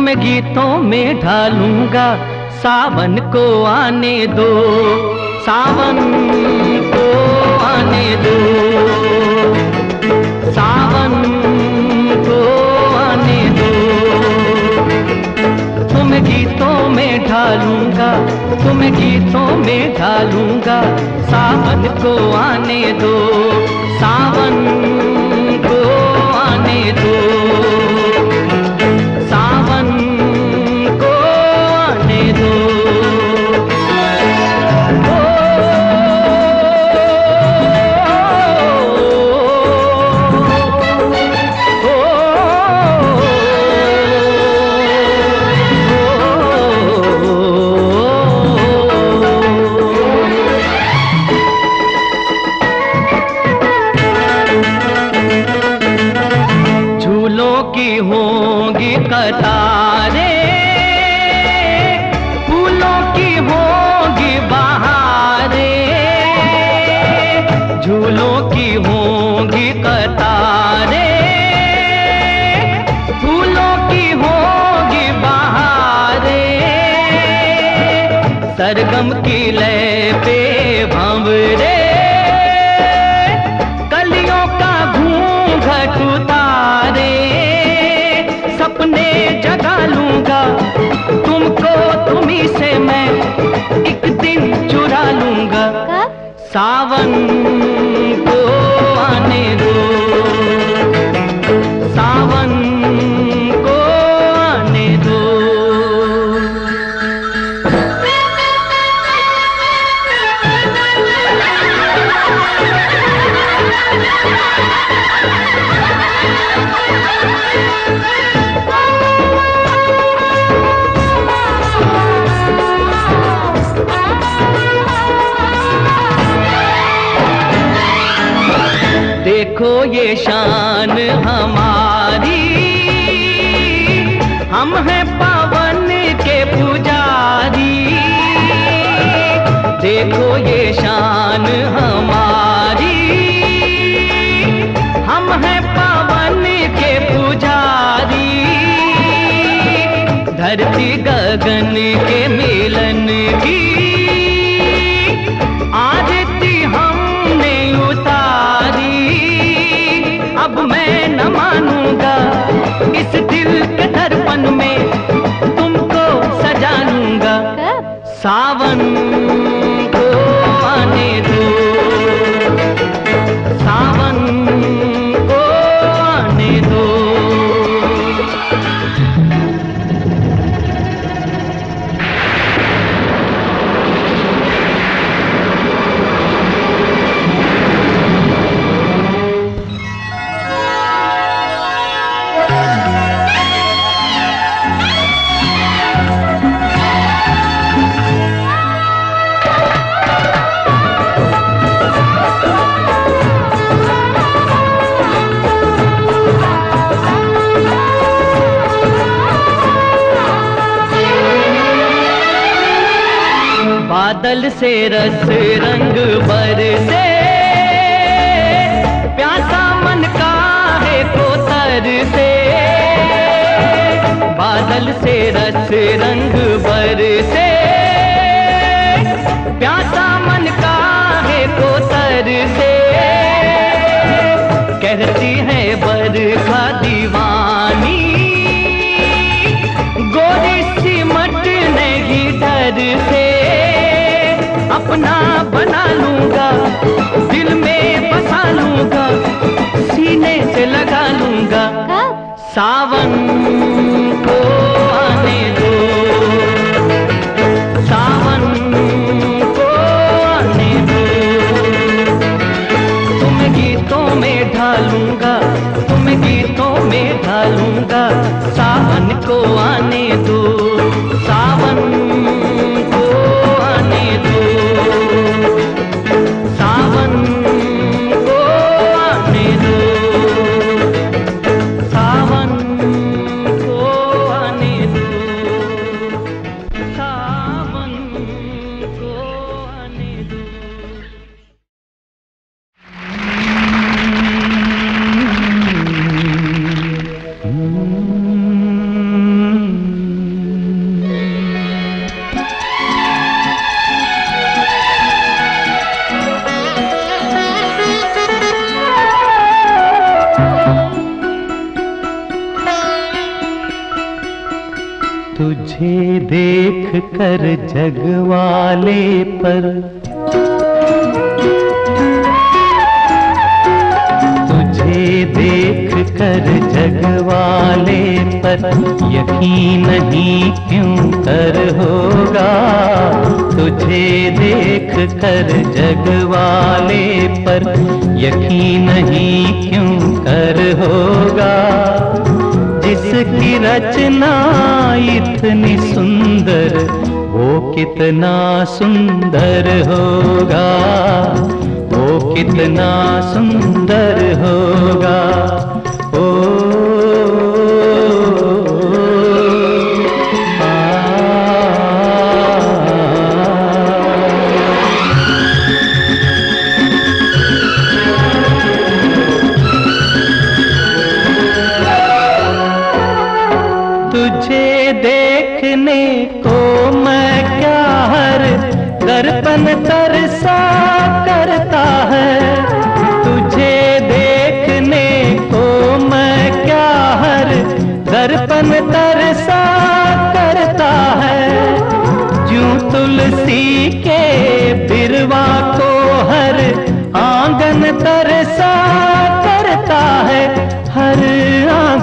तुम्हें गीतों में ढालूँगा, सावन को आने दो, सावन को आने दो, सावन को आने दो। तुम्हें गीतों में ढालूँगा तुम्हें गीतों में ढालूँगा, सावन को आने दो, सावन को आने दो। धरती गगन के बादल से रस रंग भर बरसे। प्यासा मन का है को तर से। बादल से रस रंग भर बरसे। प्यासा मन का है को तर से। कहती है अपना बना लूँगा दिल में बसा लूँगा सीने से लगा लूँगा। सावन को आने दो। सावन को आने दो। तुम गीतों में ढालूँगा तुम्हें गीतों में ढालूँगा। तुझे देख कर जगवाले पर। तुझे देख कर जगवाले पर। यकीन नहीं क्यों कर होगा? तुझे देख कर जगवाले पर। यकीन नहीं क्यों कर होगा? जिसकी रचना इतनी सुंदर वो कितना सुंदर होगा? वो कितना सुंदर होगा?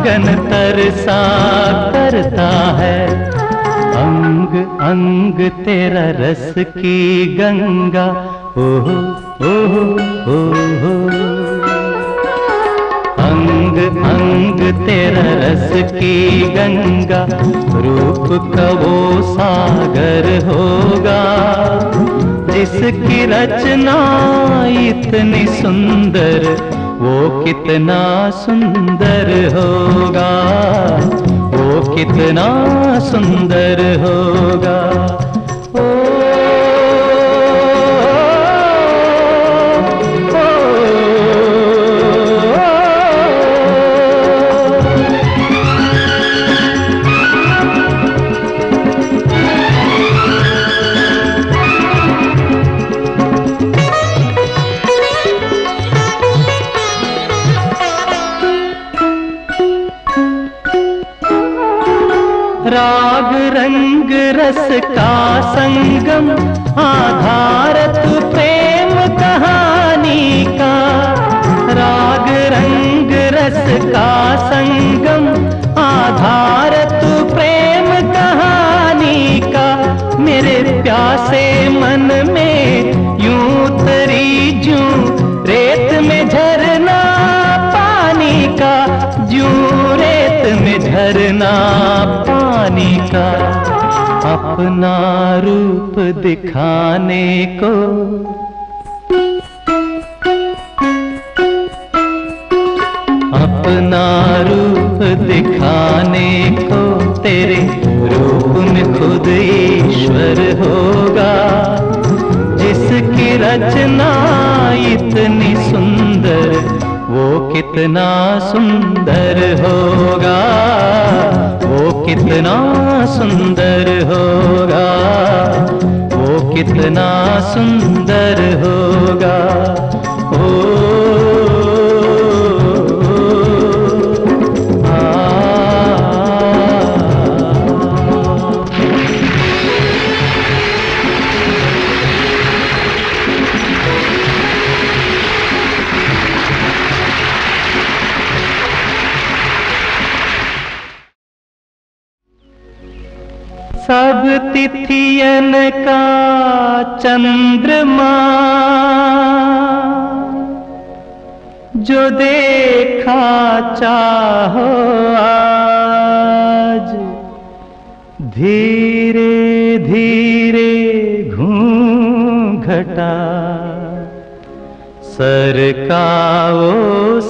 आँगन तरसा करता है। अंग अंग तेरा रस की गंगा। ओहो ओहो ओहो। अंग अंग तेरा रस की गंगा। रूप का वो सागर होगा। जिसकी रचना इतनी सुंदर वो कितना सुंदर होगा वो कितना सुंदर होगा। रस का संगम, आधारत प्रेम कहानी का। राग रंग रस का संगम, आधारत प्रेम कहानी का। मेरे प्यासे मन में यूँ तरी जू, रेत में झरना पानी का। जू रेत में झरना पानी का। अपना रूप दिखाने को। अपना रूप दिखाने को तेरे रूप में खुद ईश्वर होगा। जिसकी रचना इतनी सुंदर, वो कितना सुंदर होगा। कितना सुंदर होगा वो कितना सुंदर होगा। ओ, सब तिथियन का चंद्रमा जो देखा चाहो आज। धीरे धीरे घूंघटा सरकाओ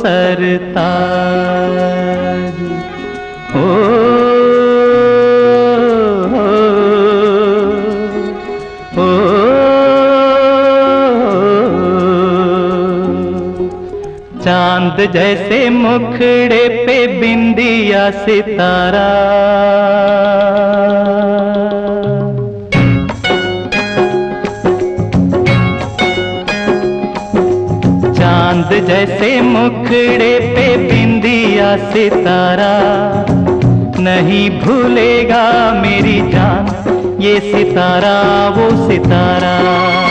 सरताज ओ, ओ, चाँद जैसे मुखड़े पे बिंदिया सितारा। चाँद जैसे मुखड़े पे बिंदिया सितारा। नहीं भूलेगा मेरी जान, ये सितारा, वो सितारा।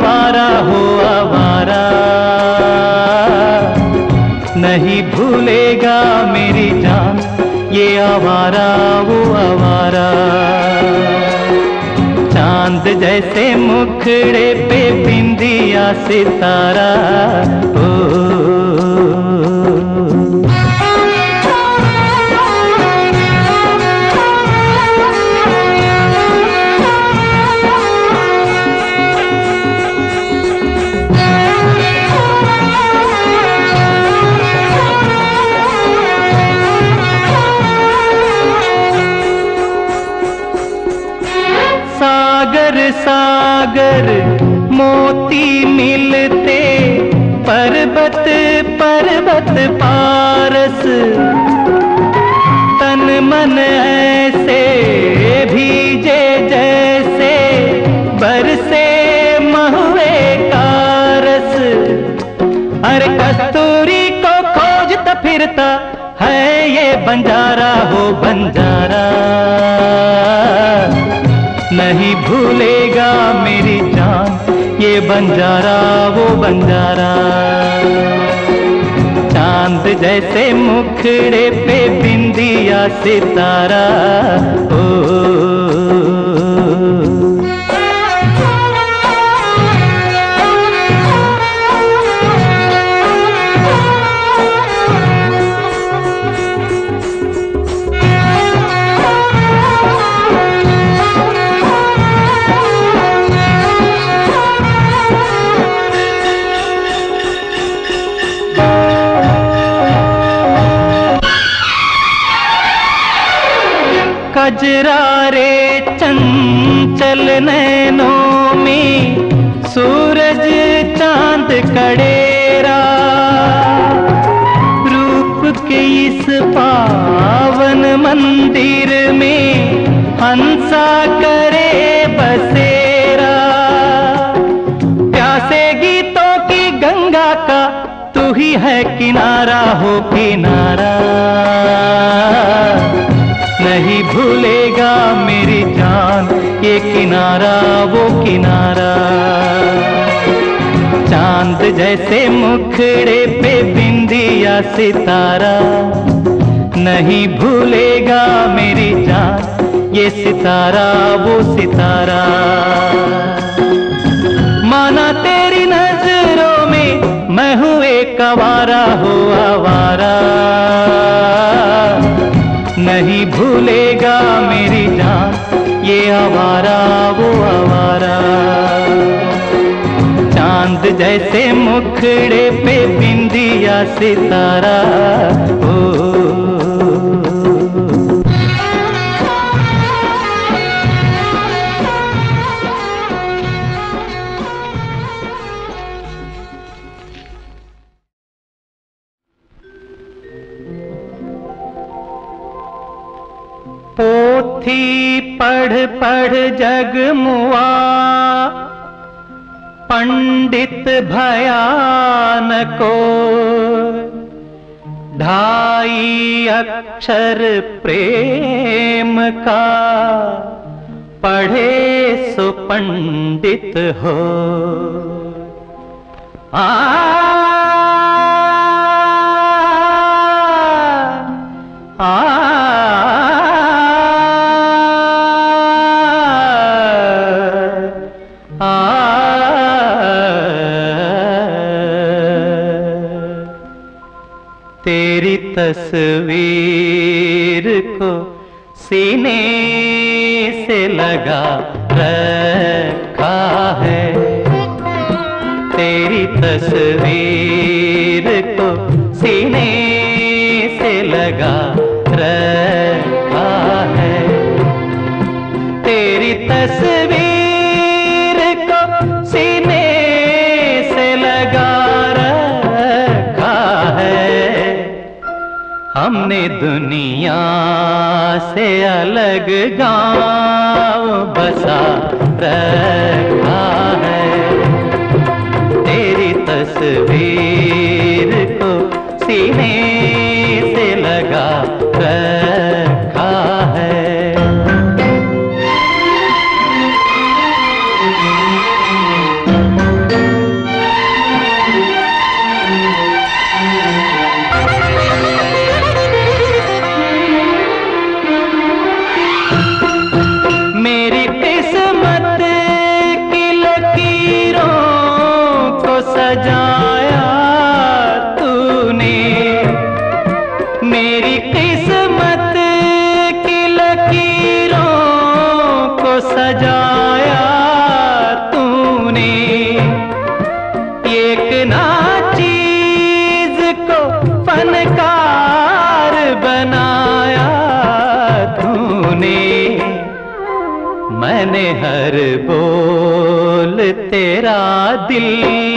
कवारा हो आवारा। नहीं भूलेगा मेरी जान, ये आवारा वो आवारा। चाँद जैसे मुखड़े पे बिंदिया सितारा, ओ सागर सागर मोती मिलते, पर्वत पर्वत पारस। तन मन ऐसे भीजे जैसे बरसे महुए कारस। अरे कस्तूरी को खोजता फिरता है ये बंजारा, हो बंजारा। नहीं भूलेगा मेरी जान। ये बंजारा, वो बंजारा। चाँद जैसे मुखड़े पे बिंदिया सितारा। ओ कजरा रे चंचल नैनों में सूरज चाँद कड़ेरा। रूप के इस पावन मंदिर में हंसा करे बसेरा। प्यासे गीतों की गंगा का तू ही है किनारा, हो किनारा। नहीं भूलेगा मेरी जान, ये किनारा, वो किनारा। चाँद जैसे मुखड़े पे बिंदिया सितारा। नहीं भूलेगा मेरी जान, ये सितारा, वो सितारा। माना तेरी नज़रों में मैं हूँ एक आवारा, हो आवारा। नहीं भूलेगा मेरी जान, ये आवारा, वो आवारा। चाँद जैसे मुखड़े पे बिंदिया सितारा, ओ पोथी पढ़ पढ़ जग मुआ, पंडित भयान को ढाई अक्षर प्रेम का, पढ़े सो पंडित हो। आ तस्वीर को सीने से लगा रखा है। तेरी तस्वीर को सीने से लगा रखा है। तेरी तस्वीर हमने दुनिया से अलग गाँव बसा रखा है। तेरी तस्वीर को सीने से लगा दिल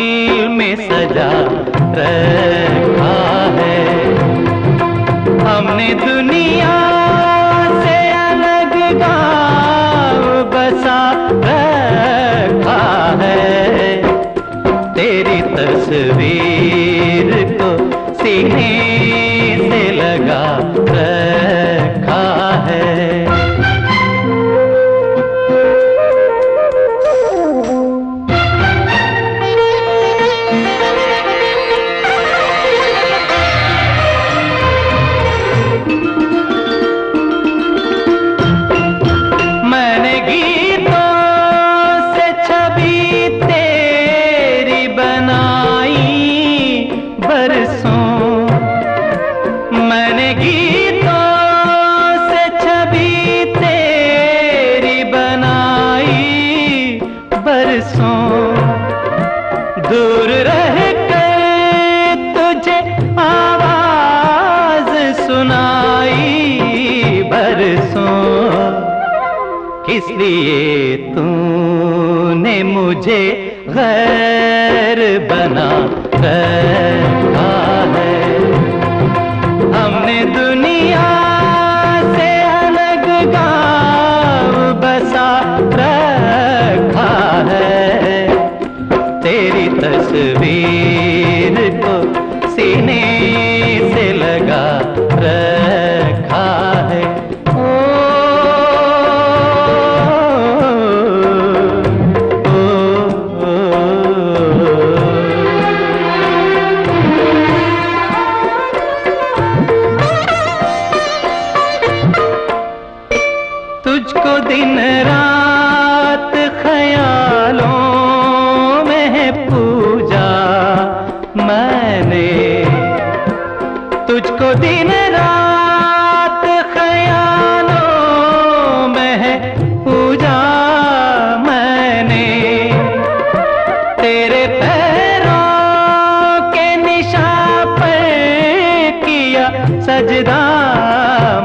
इसलिए तूने मुझे गैर बना गैर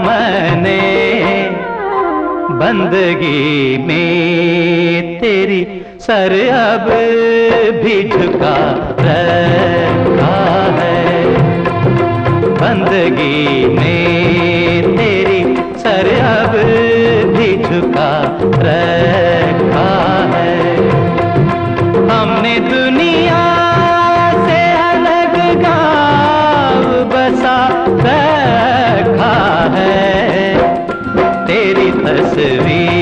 मैंने बंदगी में तेरी सर अब भी झुका रखा है। बंदगी में तेरी सर अब भी झुका रखा तस्वीर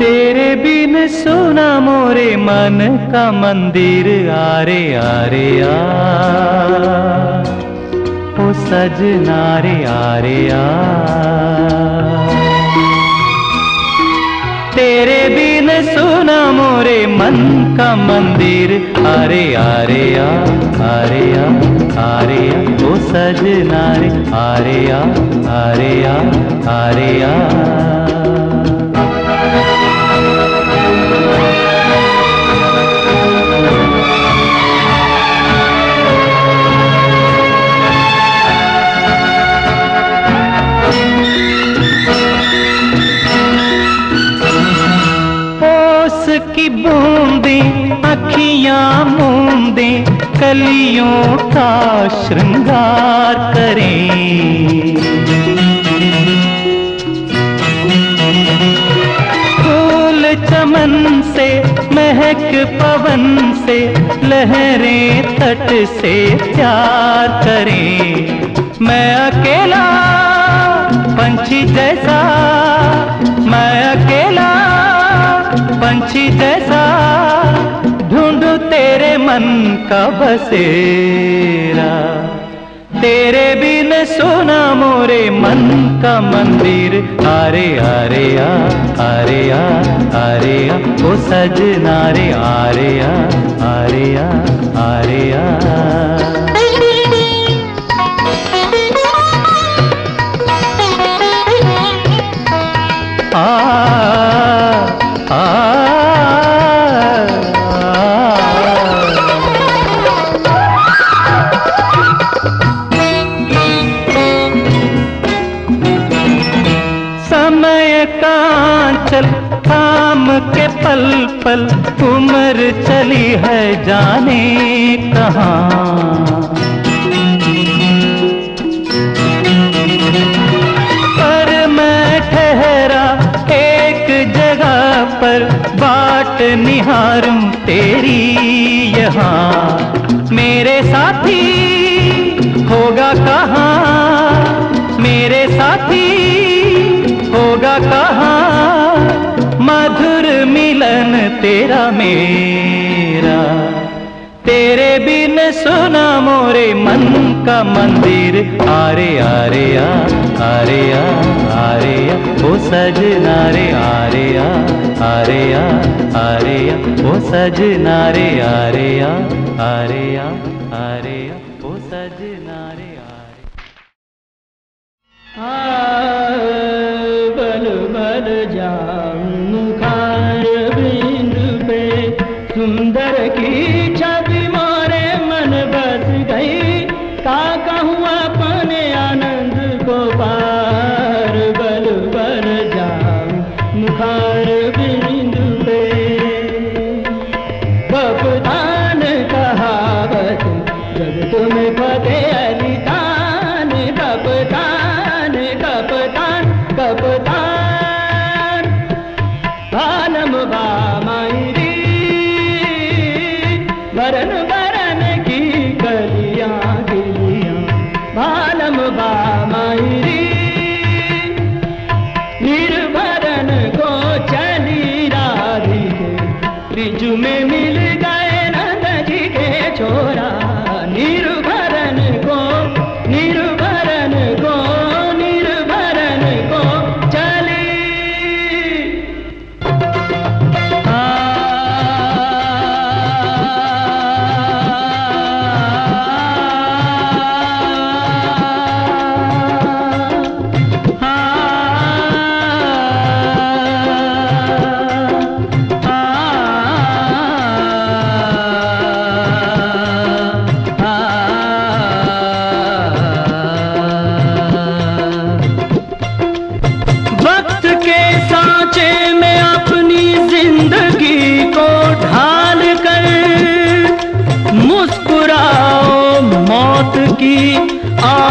तेरे बिन सोना मोरे मन का मंदिर आरे आरे आ। ओ सजना रे आरे आ। तेरे बिन सोना मोरे मन का मंदिर आरे आरे आ आरे आ आरे आ। ओ सजना रे आरे आ आरे आ आरे आ। अखियाँ मूंदे, कलियों का श्रृंगार करें। फूल चमन से, महक पवन से, लहरें तट से प्यार करें। मैं अकेला, पंछी जैसा, मैं अकेला, पंछी जैसा। मन का बसेरा। तेरे बिन सोना मोरे मन का मंदिर। आरे आरे, आ आरे आ आरे, आ। ओ सजना रे आरे, आ आरे आ आरे, आ। पल पल उम्र चली है जाने कहाँ। पर मैं ठहरा एक जगह पर बाट निहारूं तेरी यहाँ। तेरा मेरा। तेरे बिन सुना मोरे मन का मंदिर। आरे आरे, आ आरे आ आरे, आ, ओ सजना रे आरे, आ आरे आ आरे, आ, ओ सजना रे आरे, आ आरे, आ।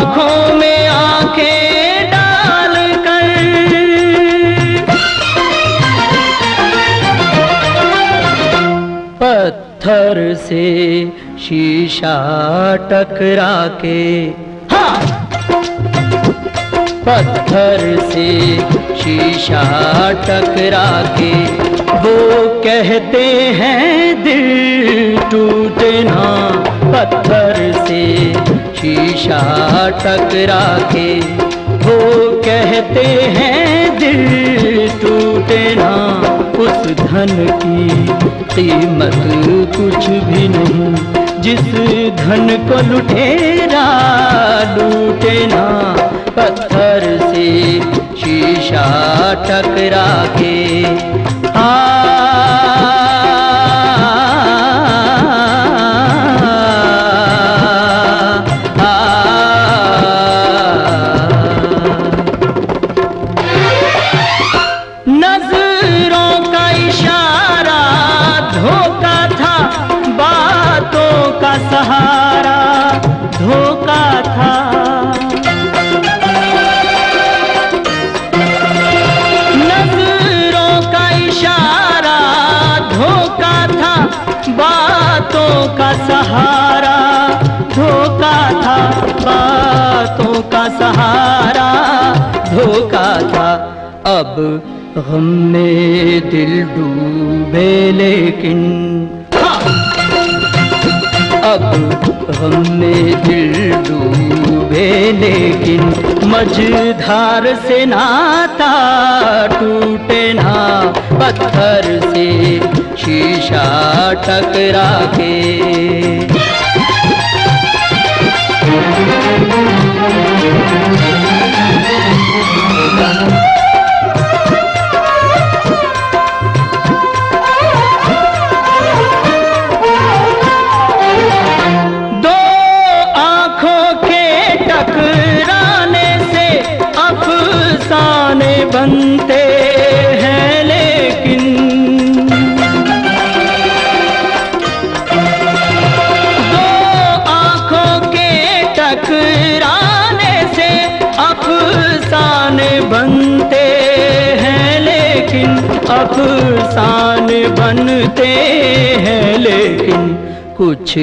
आँखों में आँखें डाल कर पत्थर से शीशा टकरा के हाँ। पत्थर से शीशा टकरा के वो कहते हैं दिल टूटे ना पत्थर से शीशा टकरा के वो कहते हैं दिल टूटे ना उस धन की कीमत कुछ भी नहीं, जिस धन को लुटेरा लूटे ना पत्थर से शीशा टकरा के नज़रों सहारा धोखा था बातों का सहारा धोखा था। अब हमने दिल डूबे लेकिन अब हमें दिल डूबे, लेकिन मझधार से नाता टूटे ना। पत्थर से शीशा टकरा के बनते हैं लेकिन दो आँखों के टकराने से अफसाने बनते हैं लेकिन अफसाने बनते हैं लेकिन कुछ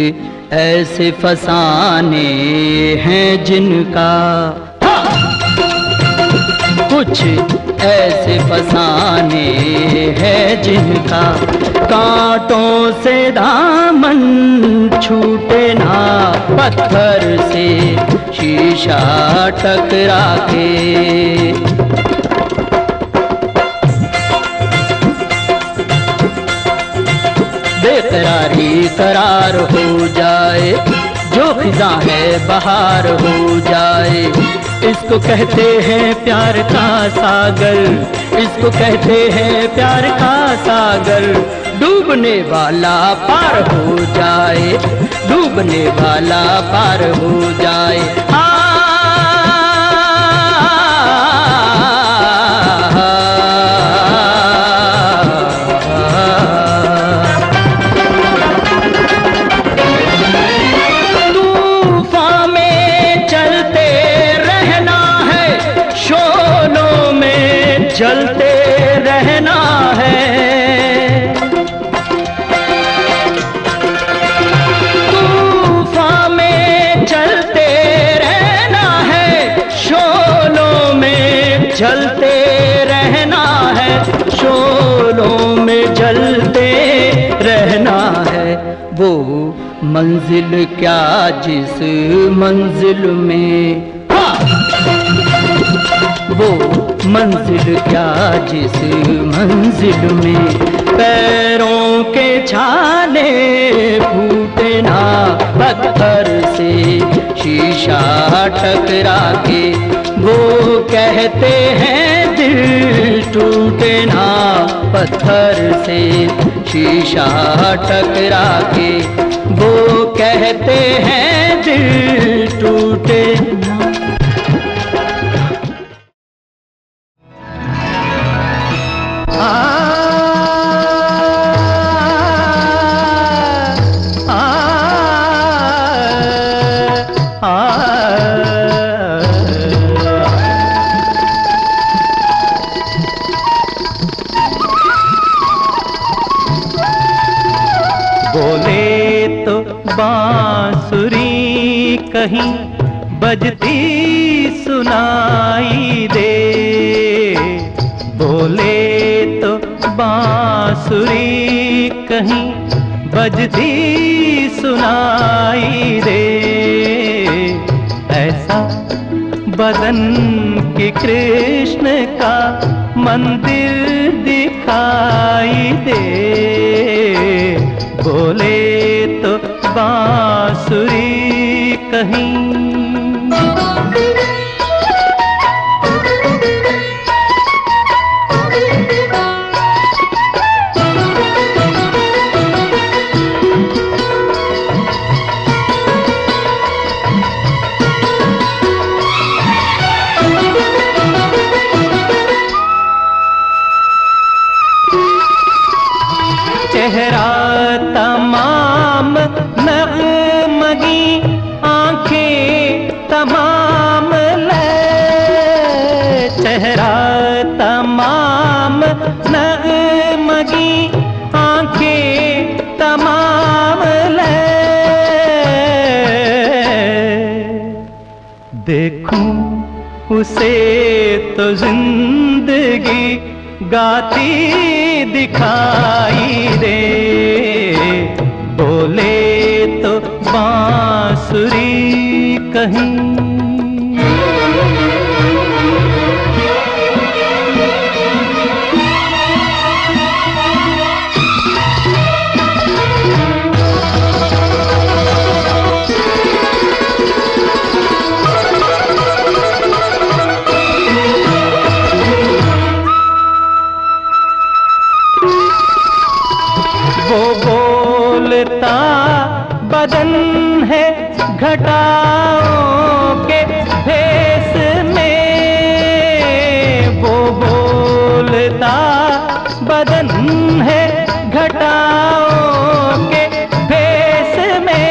ऐसे फसाने हैं जिनका कुछ ऐसे फसाने हैं जिनका कांटों से दामन छूटे ना, पत्थर से शीशा टकरा के बेकरारी करार हो जाए, जो फिजा है बहार हो जाए। इसको कहते हैं प्यार का सागर। इसको कहते हैं प्यार का सागर। डूबने वाला पार हो जाए, डूबने वाला पार हो जाए। मंजिल क्या जिस मंजिल में? वो मंजिल क्या जिस मंजिल में? पैरों के छाले फूटे ना पत्थर से शीशा टकरा के वो कहते हैं दिल टूटे ना पत्थर से शीशा टकरा के वो कहते हैं दिल टूटे। कहीं बजती सुनाई दे। बोले तो बांसुरी कहीं बजती सुनाई दे। ऐसा बदन के कृष्ण का मंदिर दिखाई दे। बोले तो बांसुरी कहीं। गाती दिखाई दे। बोले तो बांसुरी कहीं बोलता बदन है घटाओं के भेस में। वो बोलता बदन है घटाओं के भेस में।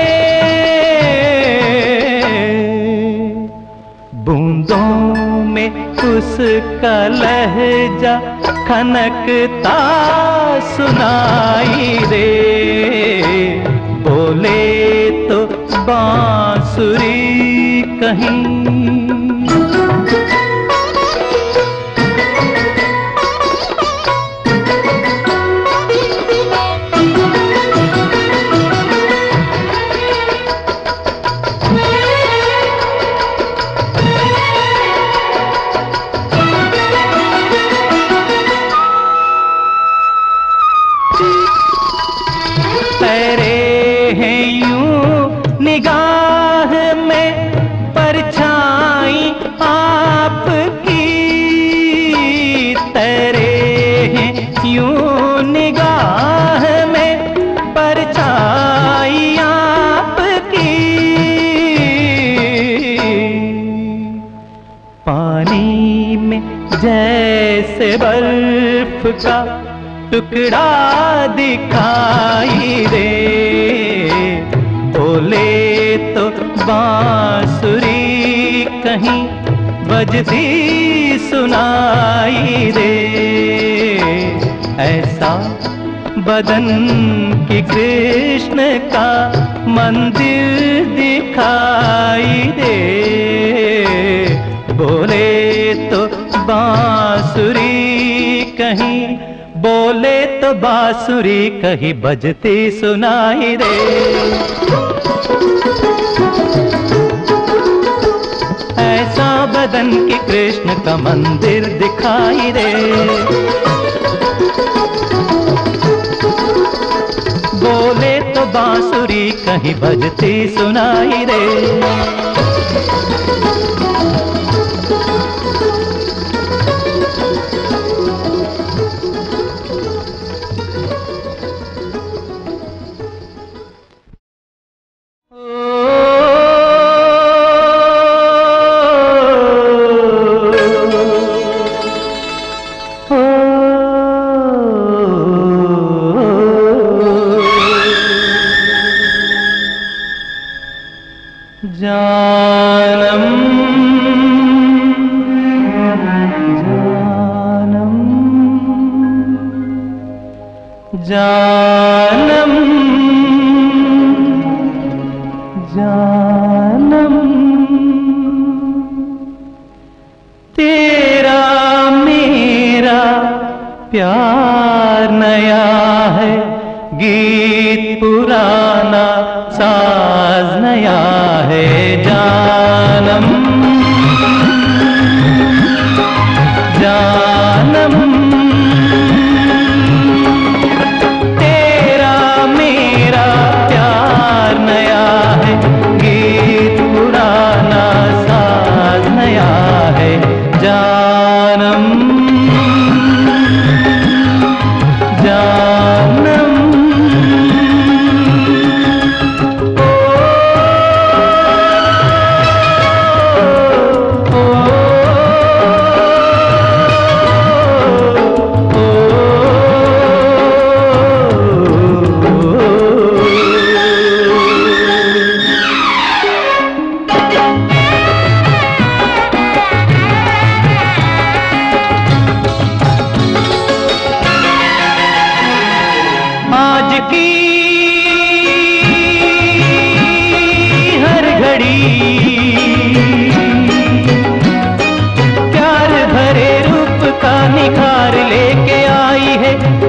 बूंदों में उसका लहजा खनकता सुनाई रे बोले तो बांसुरी कहीं टुकड़ा दिखाई दे। बोले तो बांसुरी कहीं बजती सुनाई दे। ऐसा बदन की कृष्ण का मंदिर दिखाई दे। बोले तो बांसुरी कहीं बोले तो बांसुरी कहीं बजती सुनाई दे। ऐसा बदन की कृष्ण का मंदिर दिखाई दे। बोले तो बांसुरी कहीं बजती सुनाई दे। जानम है।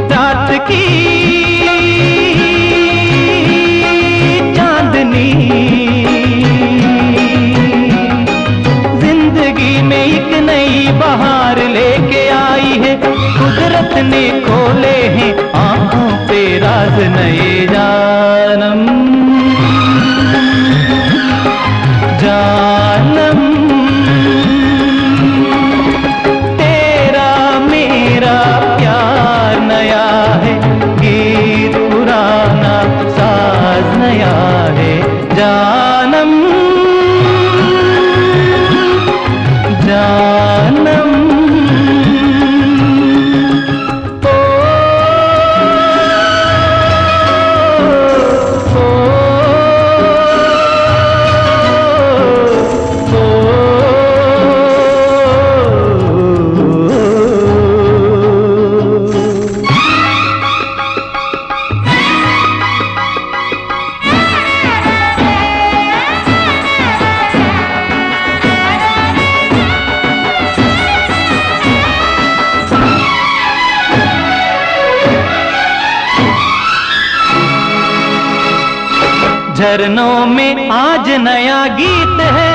झरनों में आज नया गीत है।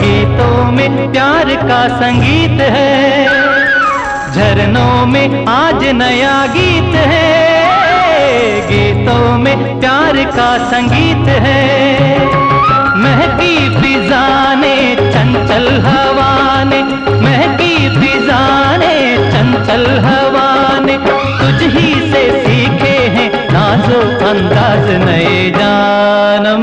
गीतों में प्यार का संगीत है। झरनों में आज नया गीत है। गीतों में प्यार का संगीत है। महकी फिजा ने चंचल हवा ने महकी फिजा ने चंचल हवा ने तुझ ही से सीखे नाजो अंदाज नए जानम।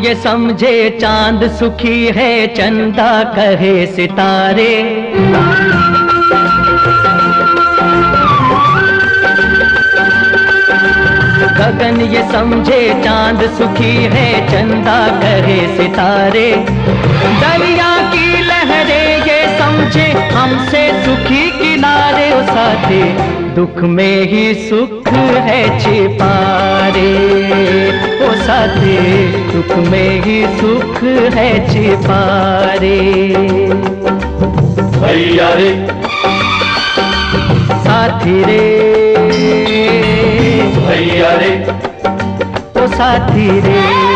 ये समझे चाँद सुखी है, चंदा कहे सितारे। गगन ये समझे चाँद सुखी है, चंदा कहे सितारे। दरिया समझे हमसे सुखी किनारे साथी दुख में ही सुख है छिपारे। ओ साथी दुख में ही सुख है छिपारे। भैया रे। साथी रे। भैया रे। ओ साथी रे।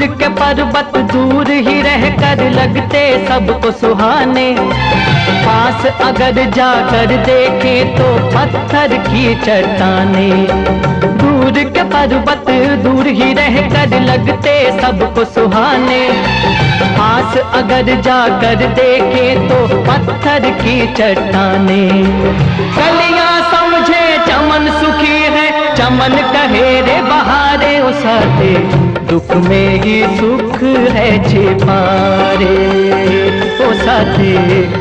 दूर के पर्वत दूर ही रहकर लगते सबको सुहाने। पास अगर जाकर देखे तो पत्थर की चट्टाने। दूर के पर्वत दूर ही रहकर लगते सबको सुहाने। पास अगर जाकर देखे तो पत्थर की चट्टाने। कलियाँ समझे चमन सुखी है, चमन कहे रे बहारे उसाते दुख में ही सुख है छिपारे। ओ साथे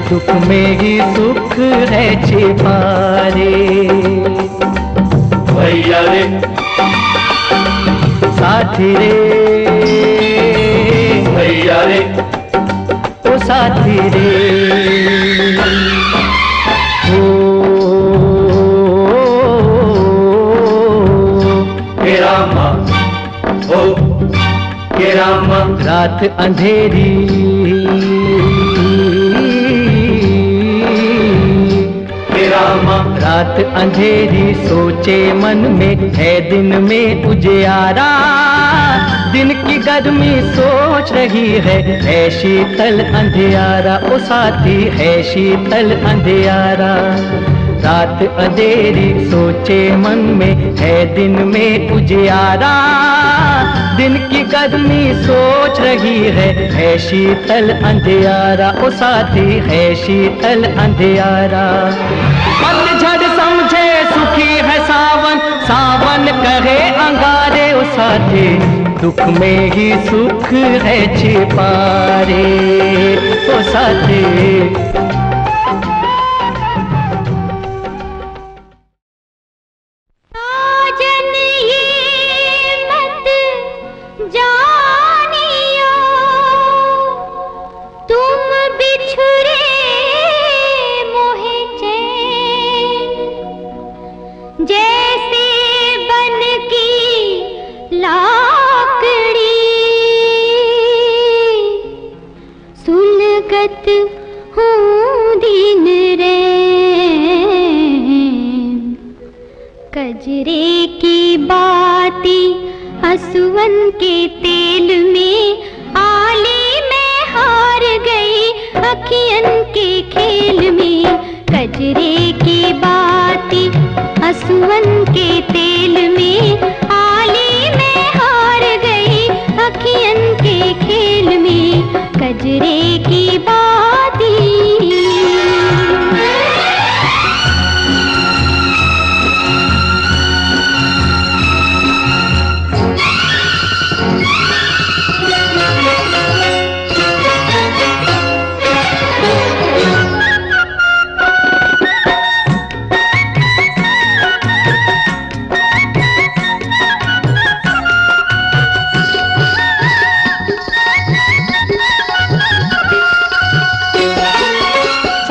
दुख में ही सुख है छिपा रे भैया रे। साथी रे। भैया रे। ओ साथी रे। रात अंधेरी। रात अंधेरी, सोचे मन में है दिन में उजियारा। दिन की गर्मी सोच रही है है शीतल अंधियारा। ओ साथी, है शीतल अंधियारा। रात अंधेरी, सोचे मन में है दिन में उजियारा। दिन की गर्मी सोच रही है। है शीतल अंधियारा, ओ साथी, है शीतल अंधियारा। पतझड़ समझे, सुखी है सावन। सावन कहे अंगारे, ओ साथी, दुख में ही सुख है छिपारे। ओ साथी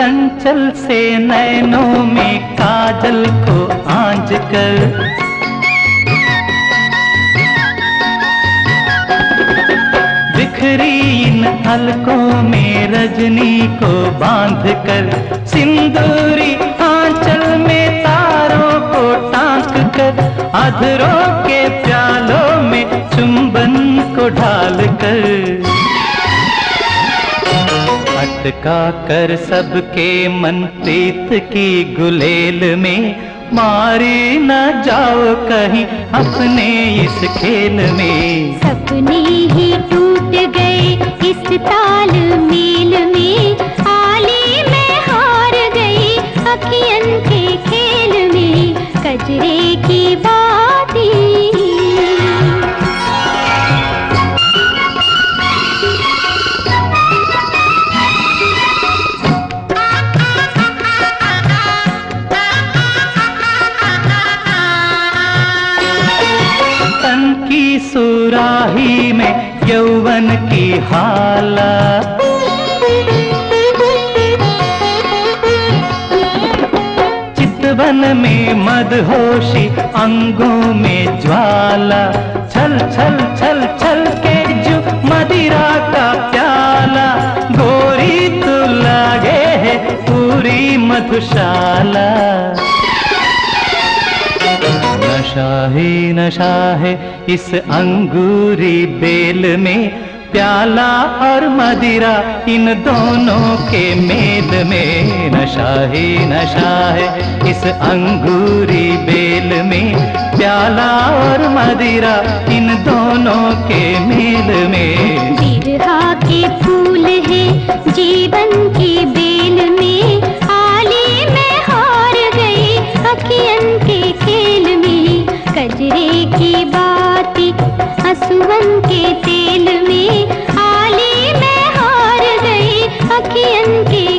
चंचल से नैनों में काजल को आंज कर। बिखरी इन हलकों में रजनी को बाँध कर। सिंदूरी आंचल में तारों को टांक कर। अधरों के प्यालों में चुंबन को ढाल कर। अटका कर सबके मन प्रीत की गुलेल में। मारी न जाओ कहीं अपने इस खेल में। सपने ही टूट गए इस ताल मेल में। आली में हार गई अखियन के खेल में। कजरे की बाती सुराही में यौवन की हाला चितवन में मदहोशी अंगों में ज्वाला। छल छल छल छल के जो मदिरा का प्याला। गोरी तू लागे है पूरी मधुशाला। नशा ही नशा है इस अंगूरी बेल में प्याला और मदिरा, इन दोनों के मेल में नशा ही नशा है इस अंगूरी बेल में प्याला और मदिरा, इन दोनों के मेल में। बिरहा के फूल है, जीवन की बेल में चेहरे की बात असुवन के तेल में आली मैं हार गई अखियन के